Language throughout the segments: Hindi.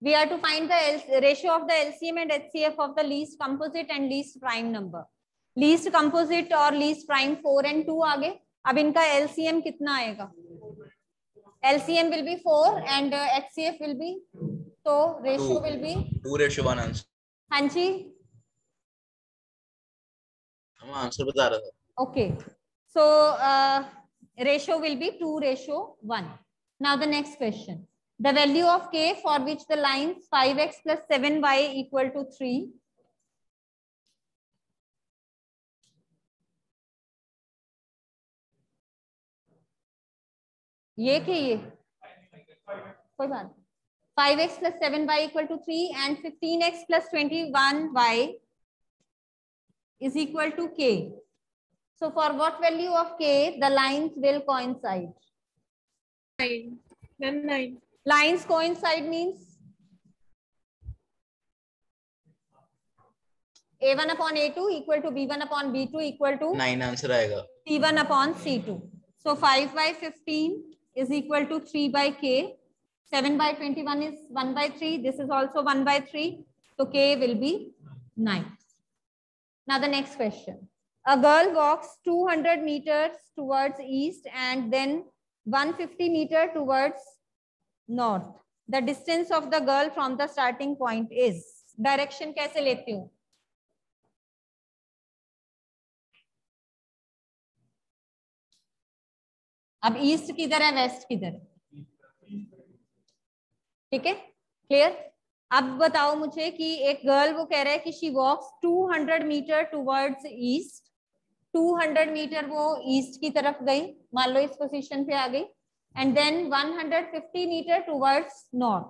we are to find the L ratio of the LCM and HCF of the least composite and least prime number. Least composite और least prime four and two आगे अब इनका LCM कितना आएगा LCM will be four and uh, HCF will be so ratio Two. will be two ratio one answer हाँ जी हम आंसर बता रहा था okay so uh, ratio will be 2 ratio 1 now the next question the value of k for which the lines 5x plus 7y equal to 3 ये के ये कोई बात five x plus seven y equal to three and fifteen x plus twenty one y is equal to k. So for what value of k, the lines will coincide. Nine. Then nine. Lines coincide means a1 upon a2 equal to b1 upon b2 equal to nine answer आएगा c1 upon c2. So 5 by 15 is equal to 3 by k. 7 by 21 is 1 by 3. This is also 1 by 3. So k will be 9. Now the next question. A girl walks 200 meters towards east and then 150 meter towards north. The distance of the girl from the starting point is. Direction कैसे लेती हूँ? अब ईस्ट किधर है वेस्ट किधर ठीक है क्लियर अब बताओ मुझे कि एक गर्ल वो कह रहा है कि she walks 200 metre towards east 200 metre वो ईस्ट की तरफ़ गई मान लो इस पोजीशन पे आ गई and then 150 metre towards north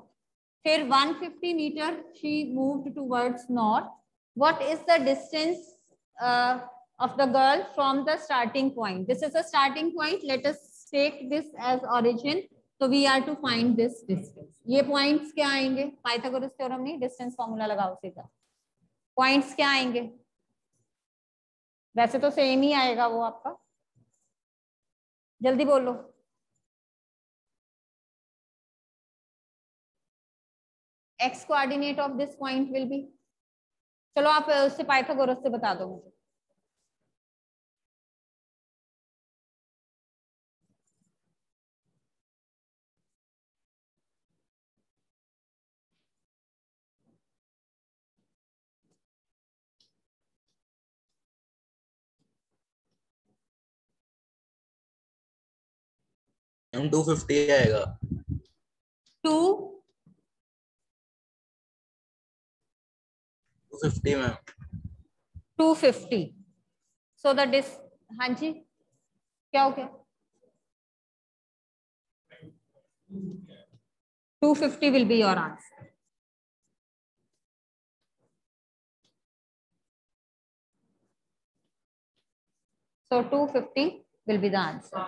फिर 150 metre she moved towards north what is the distance of the girl from the starting point? This is a starting point. Let us take this as origin. तो we are to find this distance ये पॉइंट्स क्या आएँगे? पाइथागोरस थ्योरम नहीं डिस्टेंस फॉर्मूला लगाओ सीधा। पॉइंट्स क्या आएँगे? वैसे तो सेम ही आएगा वो आपका। जल्दी बोलो। X coordinate of this point will be चलो आप उससे पाइथागोरस से बता दो मुझे। टू फिफ्टी आएगा। टू टू फिफ्टी में two fifty so the this हाँ जी, क्या हो गया? Two fifty will be your answer so 250 will be the answer.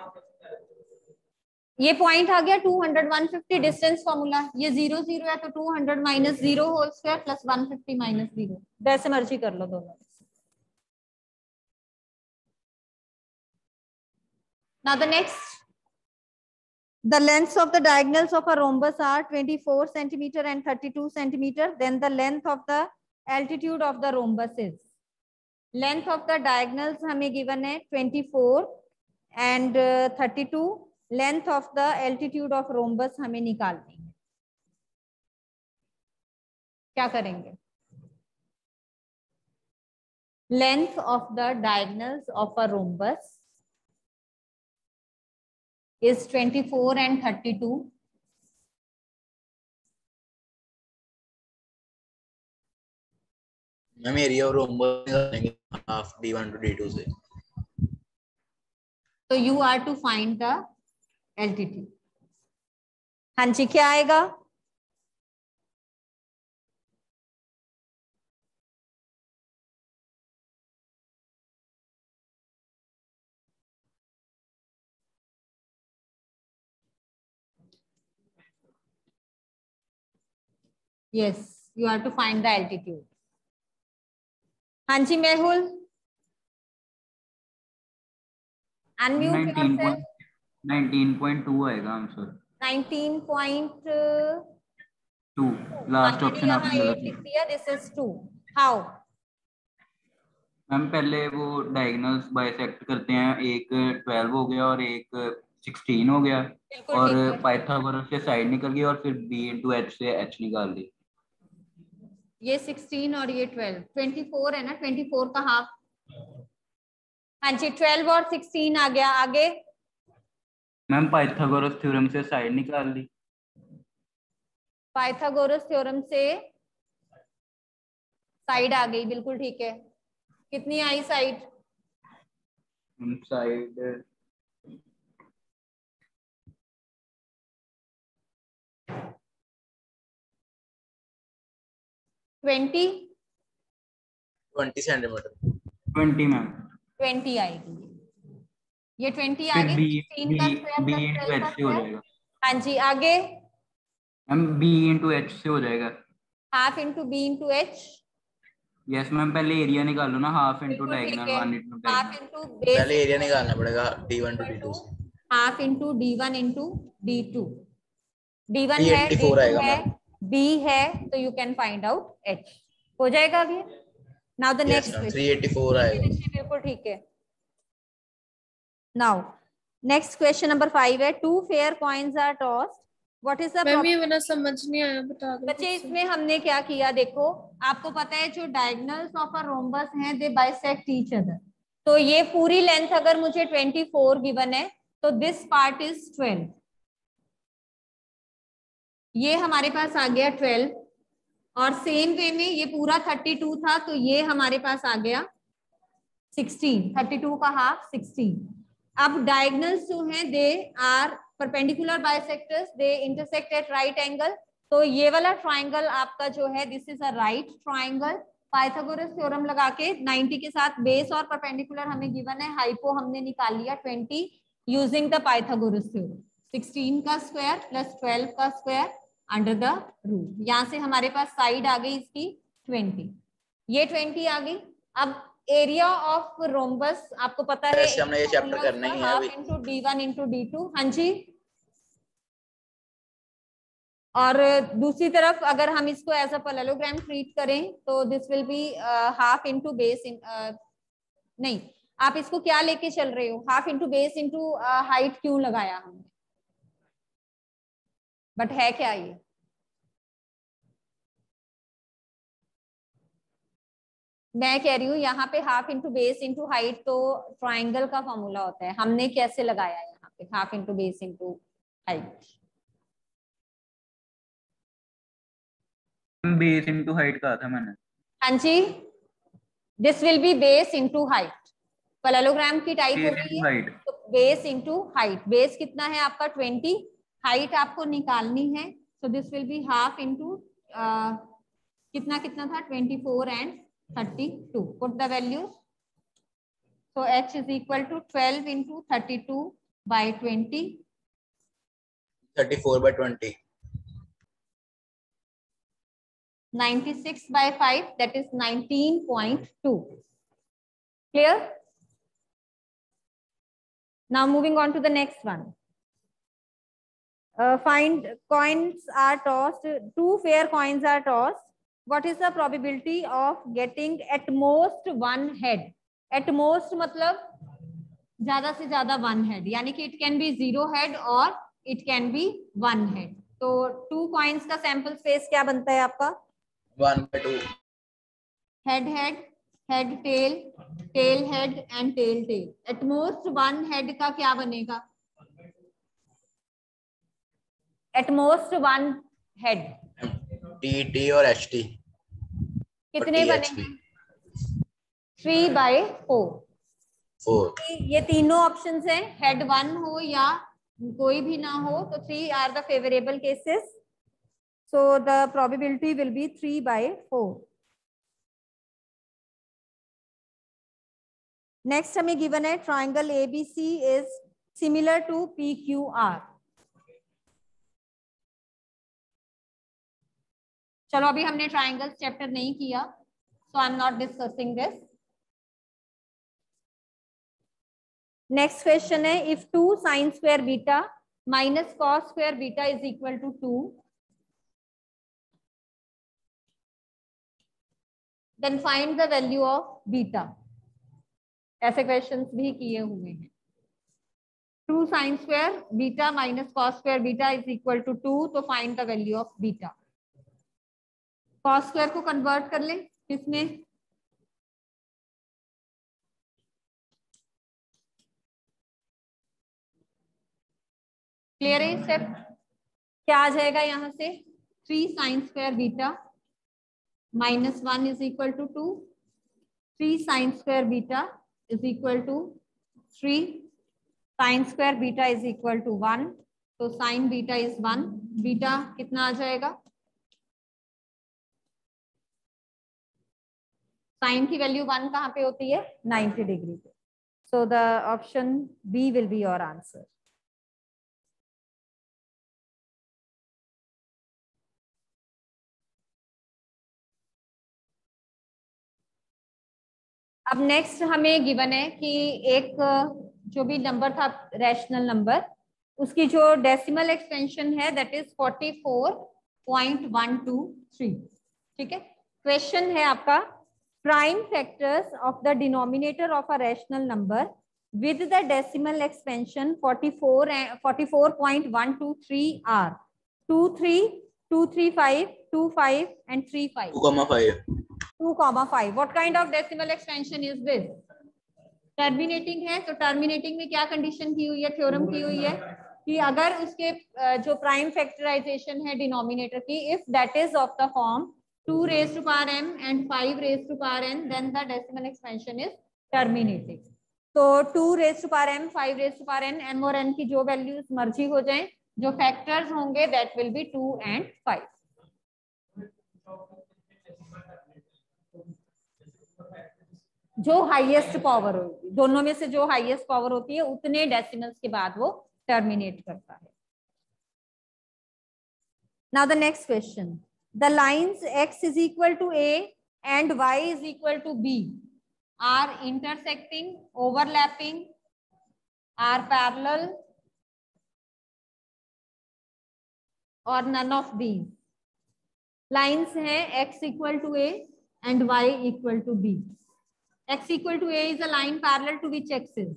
ये पॉइंट आ गया 200 150 डिस्टेंस फॉर्मूला ये ज़ीरो ज़ीरो है तो 200 minus zero whole square plus 150 minus zero जैसे मर्ज़ी कर लो दोनों now the next the lengths of the diagonals of a rhombus are 24 centimeter and 32 centimeter then the length of the altitude of the rhombus is length of the diagonals हमें given है 24 and uh, 32 length of the altitude of rhombus हमें निकालनी है। क्या करेंगे? Length of the diagonals of a rhombus is 24 and 32 ma'am area और रोम्बस निकालेंगे half D one two D two से। तो you are to find the entity हाँ जी, क्या आएगा? Yes you have to find the altitude हाँ जी, मेहुल? अनम्यूट योरसेल्फ 19.2 आएगा आंसर। 19 point 2 टू लास्ट ऑप्शन आपने गलत लिख दिया this is too how ma'am पहले वो डायगोनल्स बाइसेक्ट करते हैं एक ट्वेल्व हो गया और एक सिक्सटीन हो गया। और पाइथागोरस से साइड निकल गई और फिर बी इंटू एच से एच निकाल दी। ये 16 और ये 12 24 है ना? 24 का हाफ़ हाँ जी 12 और 16 आ गया। आगे? मैम पाइथागोरस थ्योरम से साइड निकाल दी पाइथागोरस थ्योरम से साइड आ गई बिल्कुल ठीक है। कितनी आई side? Side. Twenty? Twenty centimetre. Twenty ma'am. Twenty आएगी। ये ट्वेंटी आ फिर गई बी 16 का square B plus into 12 H का हो जाएगा। हाँ जी आगे। मैम बी इंटू एच से हो जाएगा। Half into B into H yes ma'am पहले एरिया निकालो ना half into diagonal one into half into पहले एरिया निकालना पड़ेगा D one two D two half into D one into D two D one है डी 84 टू है बी है तो you can find out H हो जाएगा अभी? Now the next three eighty four आएगा। बिल्कुल ठीक है। Now next question number five है two fair coins are tossed what is ma'am समझ नहीं आया बता दो बच्चे। इसमें हमने क्या किया देखो आपको पता है जो डायगोनल्स ऑफ़ अ रोम्बस हैं दे बाइसेक्ट ईच अदर तो ये पूरी लेंथ अगर मुझे 24 गिवन है तो दिस पार्ट इज़ 12 ये हमारे पास आ गया 12 और सेम वे में ये पूरा 32 था तो ये हमारे पास आ गया 16 32 का हाफ़ 16 अब डायगोनल्स जो हैं they are perpendicular bisectors they intersect at right angle तो ये वाला ट्राइंगल आपका जो है this is a right triangle Pythagoras theorem लगा के 90 के साथ बेस और परपेंडिकुलर हमें गिवन है। हाइपो हमने निकाल लिया 20 यूजिंग द पाइथागोरस थ्योरम 16 का स्क्वायर प्लस 12 का स्क्वायर अंडर द रूट यहाँ से हमारे पास साइड आ गई इसकी 20 ये 20 आ गई। अब एरिया ऑफ़ रोम्बस आपको पता है हमने ये chapter करना ही है अभी। Into D one into D two हाँ जी। और दूसरी तरफ़ अगर हम इसको एज अ पैरेललोग्राम ट्रीट करें तो this will be half into base नहीं आप इसको क्या लेके चल रहे हो? Half into base into height क्यों लगाया हमने? बट है क्या ये? मैं कह रही हूँ यहाँ पे half into base into height तो ट्राइंगल का फॉर्मूला होता है। हमने कैसे लगाया यहाँ पे half into base into height base into height कहा था मैंने। हाँ जी। This will be base into height parallelogram की टाइप हो है हाइट तो बेस इंटू हाइट बेस कितना है आपका? ट्वेंटी हाइट आपको निकालनी है। So this will be half into कितना कितना था? Twenty four and 32. Put the value. So H is equal to 12 into 32 by 20. 34 by 20. 96 by 5, that is 19.2. Clear? Now moving on to the next one. Uh, find coins are tossed, two fair coins are tossed what is the probability of getting at most one head at most मतलब ज़्यादा से ज़्यादा वन हेड यानी कि it can be zero head और it can be one head तो टू कॉइन्स का सैंपल स्पेस क्या बनता है आपका one by two head head head tail tail head and tail tail at most one head का क्या बनेगा most one head T T और एच टी कितने बनेंगे? थ्री बाय फोर ये तीनों ऑप्शन हैं हेड वन हो या कोई भी ना हो तो three are the favourable cases so the probability will be three by four next हमें गिवन है triangle ABC is similar to PQR चलो, अभी हमने ट्राइंगल्स चैप्टर नहीं किया so I am not discussing this next question है if two sine square beta minus cos square beta is equal to two then find the value of beta ऐसे क्वेश्चन भी किए हुए हैं। Two sine square beta minus cos square beta is equal to two तो find the value of beta cos square को कन्वर्ट कर ले, किसमें? क्लियर है स्टेप क्या आ जाएगा यहाँ से? Three sine square beta minus one is equal to two three sine square beta is equal to three sine square beta is equal to one तो sine beta is one beta कितना आ जाएगा? साइन की वैल्यू वन कहाँ पे होती है? 90 डिग्री पे। So the option B will be your answer अब नेक्स्ट हमें गिवन है कि एक, जो भी नंबर था रैशनल नंबर उसकी जो डेसिमल एक्सपेंशन है that is forty four point one two three ठीक है? क्वेश्चन है आपका prime factors of the denominator of a rational number with the decimal expansion 44 and 44.123 are 23 235 25 and 35 2 comma 5 2 comma 5 what kind of decimal expansion is this? Terminating है तो टर्मिनेटिंग में क्या कंडीशन की हुई है? थ्योरम की हुई है कि अगर उसके जो प्राइम फैक्टराइजेशन है डिनोमिनेटर की if that is of the form 2 raise to power m and 5 raise to power n then the decimal expansion is terminating तो 2 raise to power m 5 raise to power n, m और n की जो वैल्यूज़ मर्ज़ी हो जाएँ, जो फैक्टर्स होंगे दैट विल बी 2 एंड 5 जो हाईएस्ट पावर होगी, दोनों में से जो हाईएस्ट पावर होती है, उतने डेसिमल्स के बाद वो टर्मिनेट करता है। Now the next question the lines x is equal to a and y is equal to b are intersecting overlapping are parallel or none of these lines हैं x equal to a and y equal to b x equal to a is a line parallel to which axis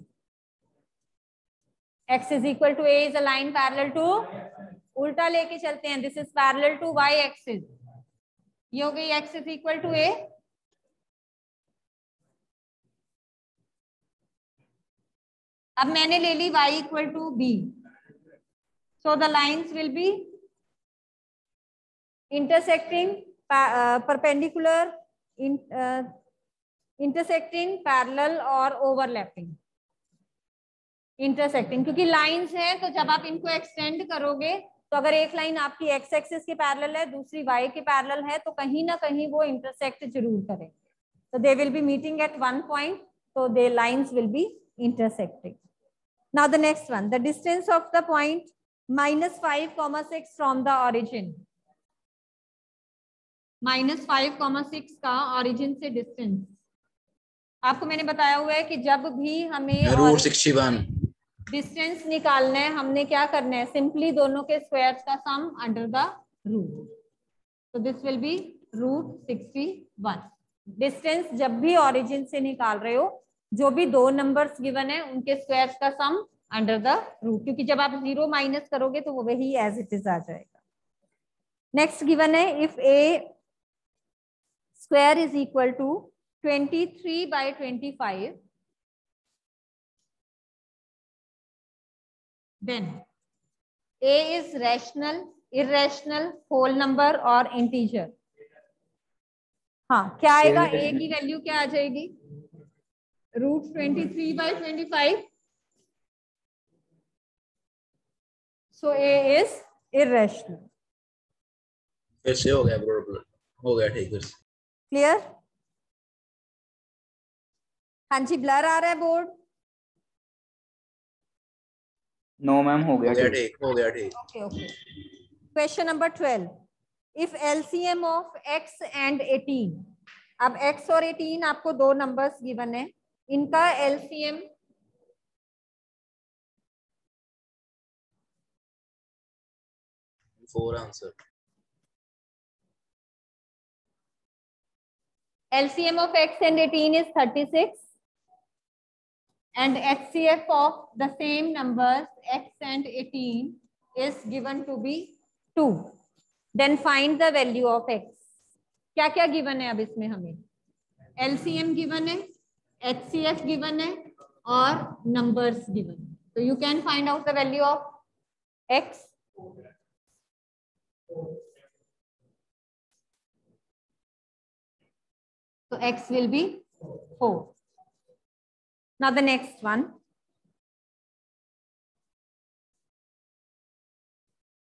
x is equal to a is a line parallel to उल्टा लेके चलते हैं। This is parallel to Y axis ये हो गई x is equal to A अब मैंने ले ली y equal to B so the lines will be intersecting perpendicular intersecting parallel और ओवरलैपिंग इंटरसेक्टिंग क्योंकि लाइंस है तो जब आप इनको एक्सटेंड करोगे तो अगर एक लाइन आपकी एक्स एक्सिस के पैरेलल है दूसरी वाई के पैरेलल है तो कहीं ना कहीं वो इंटरसेक्ट ज़रूर करे तो they will be meeting at one point तो they lines will be intersecting now the next one the distance of the point minus five comma six from the origin minus five comma six का ऑरिजिन से डिस्टेंस आपको मैंने बताया हुआ है कि जब भी हमें डिस्टेंस निकालना है, हमने क्या करना है? सिंपली दोनों के स्क्वायर्स का सम अंडर द रूट तो this will be root sixty one distance जब भी ओरिजिन से निकाल रहे हो, जो भी दो नंबर्स गिवन है, उनके स्क्वायर्स का सम अंडर द रूट क्योंकि जब आप ज़ीरो माइनस करोगे तो वो वही एज इट इज़ आ जाएगा. नेक्स्ट गिवन है if A square is equal to twenty three by twenty five then a is rational irrational whole number और integer. हाँ क्या आएगा? a की वैल्यू क्या आ जाएगी? Root twenty three by twenty five so a is irrational. फिर से हो गया ब्रो हो गया ठीक क्लियर हाँ जी ब्लर आ रहा है बोर्ड नो मैम हो गया ठीक। हो गया okay okay question number 12 if L C M of X and 18 अब एक्स और 18 आपको दो नंबर गिवन है। इनका L C M for answer L C M of X and eighteen is thirty six and HCF of the same numbers x and 18 is given to be 2. Then find the value of x. क्या क्या गिवन है अब इसमें हमें एलसीएम गिवन है एचसीएफ गिवन है और नंबर्स गिवन तो you can find out the value of X So x will be 4. Now the next one.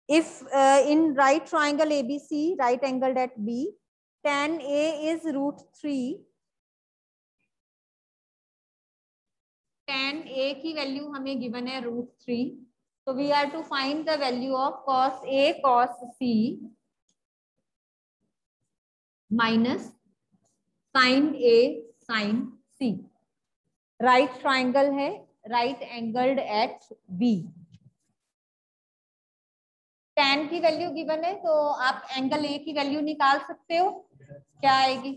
If uh, in right triangle ABC, right angled at B, tan A is root 3. Tan A की value हमें given है root 3. So we are to find the value of cos A cos C minus sine A sine C right triangle है right angled at B tan की वैल्यू गिवन है तो आप एंगल ए की वैल्यू निकाल सकते हो। क्या आएगी?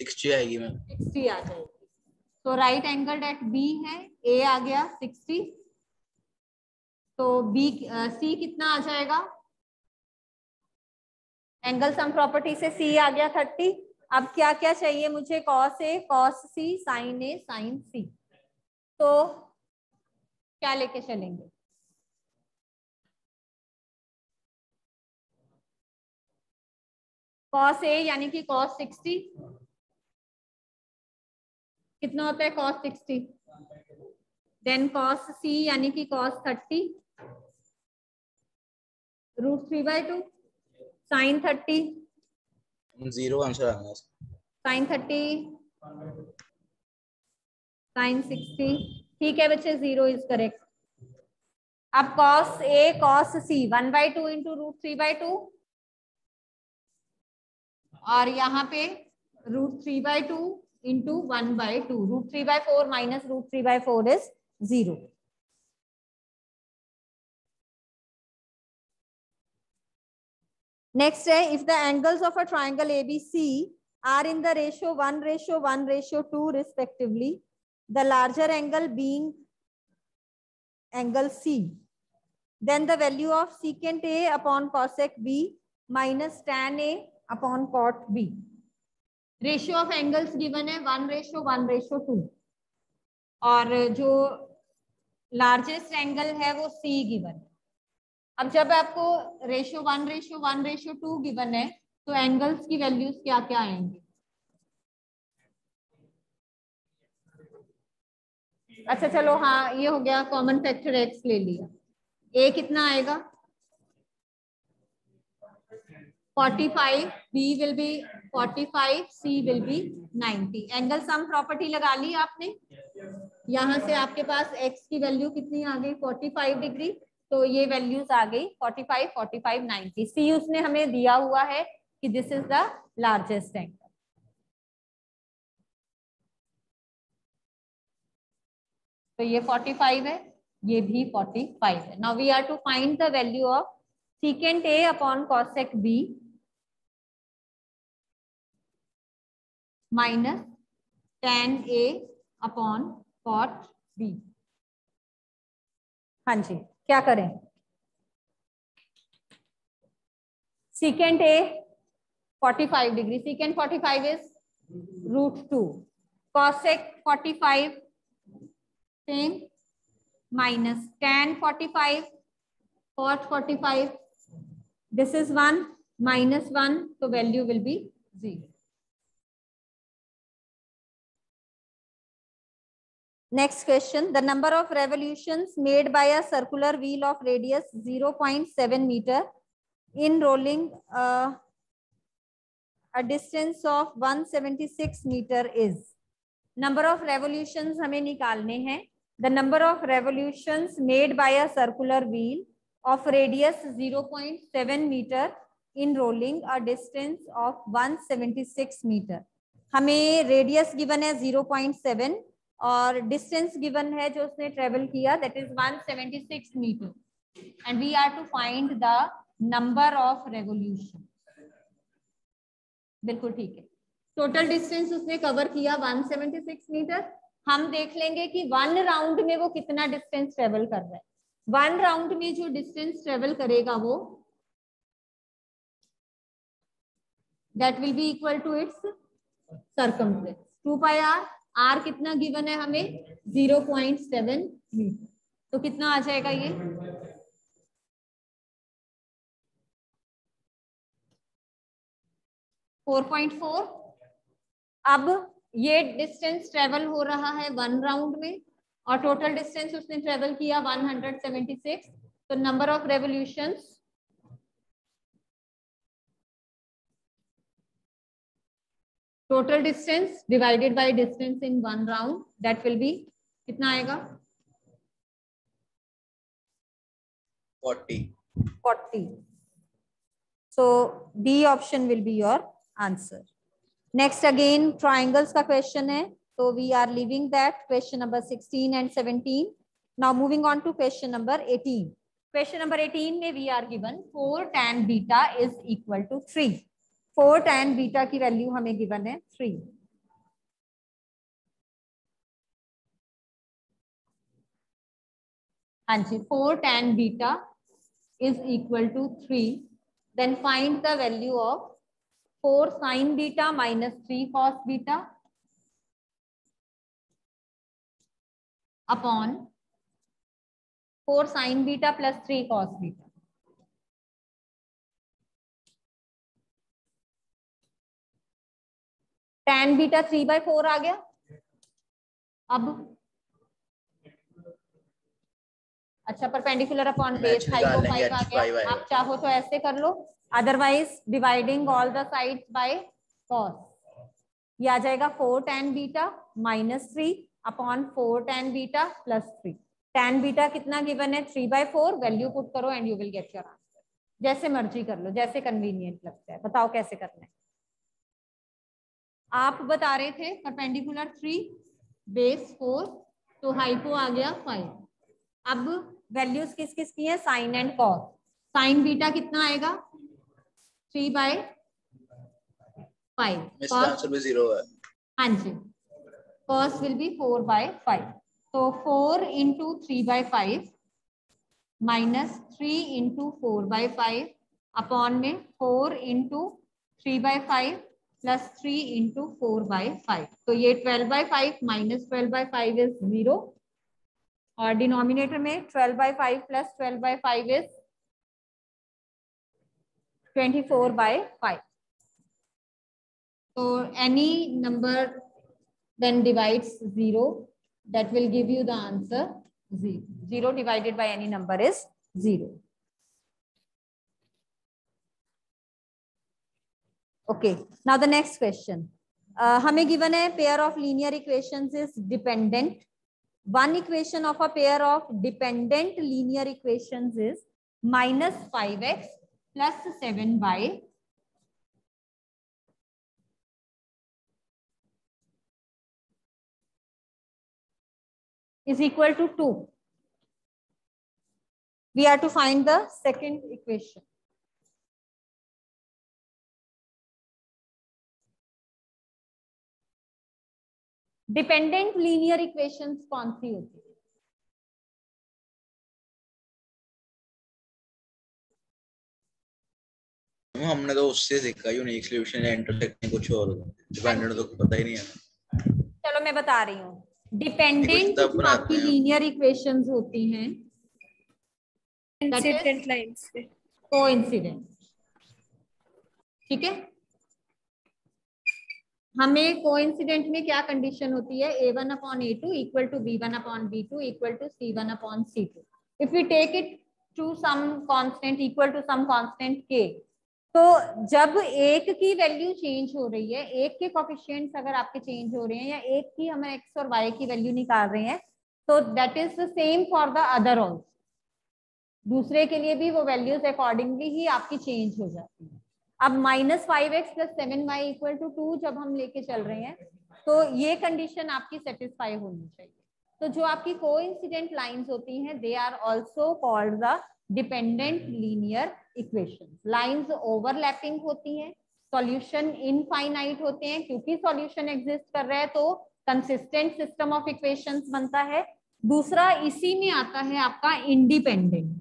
सिक्सटी आएगी मैम। सिक्सटी आ जाएगी। तो राइट एंगल्ड एट बी है ए आ गया सिक्सटी तो बी सी कितना आ जाएगा? एंगल सम प्रॉपर्टी से सी आ गया थर्टी अब क्या क्या चाहिए मुझे? Cos A cos C sine A sine C तो क्या लेके चलेंगे? कॉस ए यानी कि कॉस सिक्सटी कितना होता है cos sixty then cos C यानी कि cos thirty root three by two sine thirty zero answer आना साइन थर्टी साइन सिक्सटी ठीक है बच्चे ज़ीरो इज़ करेक्ट अब cos A cos C one by two into root three by two और यहाँ पे root three by two into one by two root three by four minus root three by four is zero Next, if the angles of a triangle ABC are in the ratio 1 ratio 1 ratio 2 respectively, the larger angle being angle C, then the value of secant A upon cosec B minus tan A upon cot B. Ratio of angles given है 1 ratio 1 ratio 2 और जो largest angle है वो C given है अब जब आपको ratio one ratio one ratio two given है तो एंगल्स की वैल्यूज़ क्या क्या आएँगे? अच्छा चलो हाँ ये हो गया कॉमन फैक्टर एक्स ले लिया। ए कितना आएगा? 45 B will be 45 C will be 90 angle sum property लगा ली आपने? यहाँ से आपके पास एक्स की वैल्यू कितनी आ गई? 45 डिग्री तो ये वैल्यूज़ आ गई 45, 45, 90. सी उसने हमें दिया हुआ है कि this is the largest angle तो ये 45 है ये भी 45 है. Now we are to find the value of secant A upon cosec B minus tan A upon cot B हाँ जी। क्या करें? Secant A 45 degree secant 45 is root two cosec 45 same minus tan 45 cot 45 this is one minus one तो value will be zero Next question, the number of revolutions made by a circular wheel of radius 0.7 meter in rolling uh, a distance of 176 meter is. Number of revolutions हमें निकालने हैं. The number of revolutions made by a circular wheel of radius 0.7 meter in rolling a distance of 176 meter. हमें radius given है 0.7 और डिस्टेंस गिवन है जो उसने ट्रेवल किया that is 176 metre and we are to find the number of revolution बिल्कुल ठीक है। टोटल डिस्टेंस उसने कवर किया 176 मीटर हम देख लेंगे कि वन राउंड में वो कितना डिस्टेंस ट्रेवल कर रहा है। वन राउंड में जो डिस्टेंस ट्रेवल करेगा वो that will be equal to its circumference two pi R R कितना गिवन है हमें? ज़ीरो पॉइंट सेवन तो कितना आ जाएगा ये? फोर पॉइंट फोर अब ये डिस्टेंस ट्रेवल हो रहा है वन राउंड में और टोटल डिस्टेंस उसने ट्रेवल किया 176 तो number of revolutions total distance divided by distance in one round that will be कितना आएगा? So B option will be your answer next again triangles का क्वेश्चन है तो we are leaving that question number sixteen and seventeen now moving on to question number eighteen question number eighteen में we are given four tan beta is equal to three four tan beta की वैल्यू हमें गिवन है थ्री। हाँ जी, four tan beta is equal to three. Then find the value of four sine beta minus three cos beta upon four sine beta plus three cos beta. Tan beta three by four आ गया। अब अच्छा परपेंडिकुलर अपॉन बेस आप चाहो तो ऐसे कर लो otherwise dividing all the side by cos ये आ जाएगा four tan beta minus three upon four tan beta plus three tan beta कितना गिवन है? Three by four value put करो and you will get your answer जैसे मर्ज़ी कर लो जैसे कन्वीनियंट लगता है। बताओ कैसे करना है। आप बता रहे थे परपेंडिकुलर थ्री बेस फोर तो हाइपो आ गया फाइव अब वैल्यूज़ किस किस की है? Sine and cos sine beta कितना आएगा? थ्री बाय फाइव ज़ीरो है। हाँ जी। Cos will be four by five तो four into three by five minus three into four by five upon में four into three by five plus three into four by five तो ये twelve by five minus twelve by five is zero और डिनोमिनेटर में twelve by five plus twelve by five is twenty four by five So any number then divides zero, that will give you the answer zero. Zero divided by any number is zero. Okay, now the next question. Uh, हमें given है pair of linear equations is dependent. One equation of a pair of dependent linear equations is minus 5x plus 7y is equal to 2. We are to find the second equation. Dependent linear equations कौन सी होती है? मैम, हमने तो उससे सीखा यूनिक सॉल्यूशन या इंटरसेक्टिंग कुछ और। डिपेंडेंट तो पता ही नहीं है। चलो मैं बता रही हूँ। डिपेंडेंट आपकी लीनियर इक्वेशंस होती हैं। इंसिडेंट लाइंस पे। कोइंसिडेंट ठीक है? हमें कोइंसिडेंट में क्या कंडीशन होती है? A one upon A two equal to B one upon B two equal to C one upon C two if you take it to some constant equal to some constant के तो जब एक की वैल्यू चेंज हो रही है, एक के कॉफिशियंट अगर आपके चेंज हो रहे हैं या एक की हम एक्स और वाई की वैल्यू निकाल रहे हैं तो that is the same for the other also दूसरे के लिए भी वो वैल्यूज़ अकॉर्डिंगली ही आपकी चेंज हो जाती है। अब minus five x plus seven y equal to two जब हम लेके चल रहे हैं तो ये कंडीशन आपकी सेटिस्फाई होनी चाहिए। तो जो आपकी को इंसिडेंट लाइन्स होती हैं they are also called the dependent linear equation lines overlapping होती हैं सॉल्यूशन इनफाइनाइट होते हैं, क्योंकि सॉल्यूशन एग्जिस्ट कर रहा है तो कंसिस्टेंट सिस्टम ऑफ़ इक्वेशंस बनता है। दूसरा, इसी में आता है आपका इंडिपेंडेंट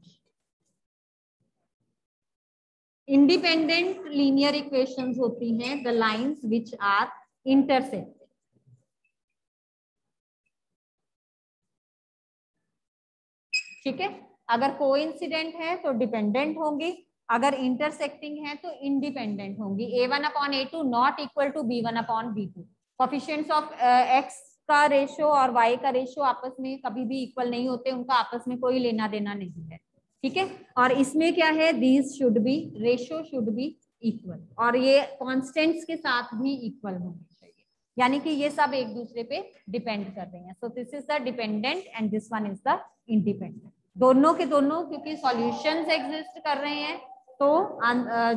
इंडिपेंडेंट लीनियर इक्वेशंस होती हैं the lines which are intersect ठीक है? अगर कोइंसिडेंट है तो डिपेंडेंट होंगी, अगर इंटरसेक्टिंग है तो इंडिपेंडेंट होंगी। A one upon A two not equal to B one upon B two coefficients of x का रेशियो और वाई का रेशियो आपस में कभी भी इक्वल नहीं होते, उनका आपस में कोई लेना देना नहीं है। ठीक है? और इसमें क्या है? These should be ratio should be equal और ये कॉन्स्टेंट्स के साथ भी इक्वल होने चाहिए। यानी कि ये सब एक दूसरे पे डिपेंड कर रहे हैं। So this is the dependent and this one is the independent दोनों के दोनों, क्योंकि सॉल्यूशंस एग्जिस्ट कर रहे हैं तो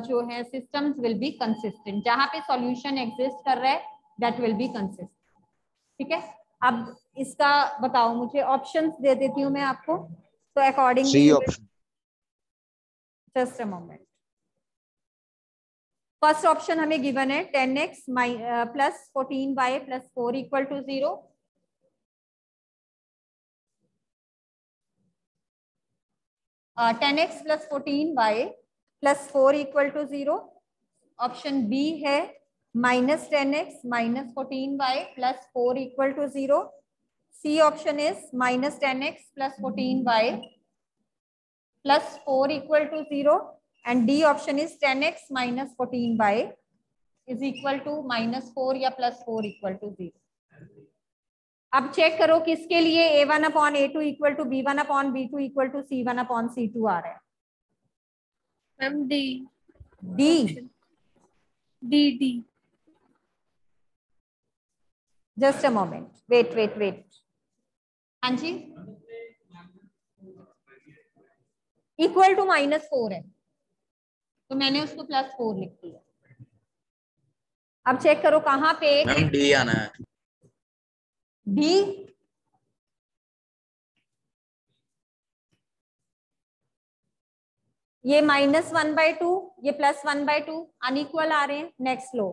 जो है सिस्टम्स विल बी कंसिस्टेंट जहाँ पे सॉल्यूशन एग्जिस्ट कर रहा है दैट विल बी कंसिस्टेंट ठीक है? अब इसका बताओ मुझे ऑप्शंस दे देती हूँ मैं आपको। तो according just a moment first option हमें गिवन है ten x plus fourteen y plus four equal to zero ten x plus fourteen y plus four equal to zero option B है minus ten x minus fourteen y plus four equal to zero C option is minus ten x plus fourteen y plus four equal to zero and D option is ten x minus fourteen y is equal to minus four या plus four equal to zero अब चेक करो किसके लिए A one upon A two equal to B one upon B two equal to C one upon C two आ रहा है। Ma'am D D D D just a moment wait wait wait हाँ जी? इक्वल टू माइनस फोर है। तो मैंने उसको प्लस फोर लिख दिया। अब चेक करो कहाँ पे मैम डी आना है। डी ये माइनस वन बाय टू ये plus one by two unequal आ रहे हैं next low.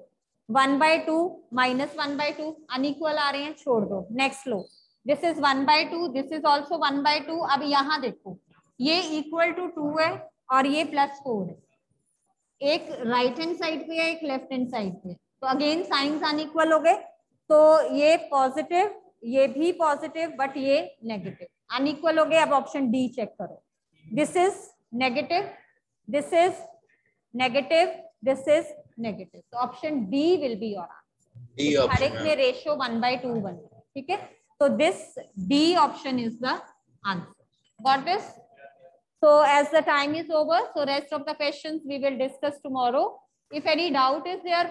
One by two minus one by two unequal आ रहे हैं छोड़ दो next low. This is one by two this is also one by two अब यहाँ देखो। ये इक्वल टू टू है और ये प्लस फोर है। एक राइट हैंड साइड पे है एक लेफ़्ट हैंड साइड पे तो अगेन साइंस अनइक्वल हो गए। तो ये पॉजिटिव ये भी पॉजिटिव बट ये नेगेटिव अनइक्वल हो गए। अब ऑप्शन डी चेक करो। This is negative this is negative this is negative तो option D will be your answer हर एक में रेशियो वन बाय टू बन ठीक है? तो this D option is the answer got this so as the time is over so rest of the questions we will discuss tomorrow. If any doubt is there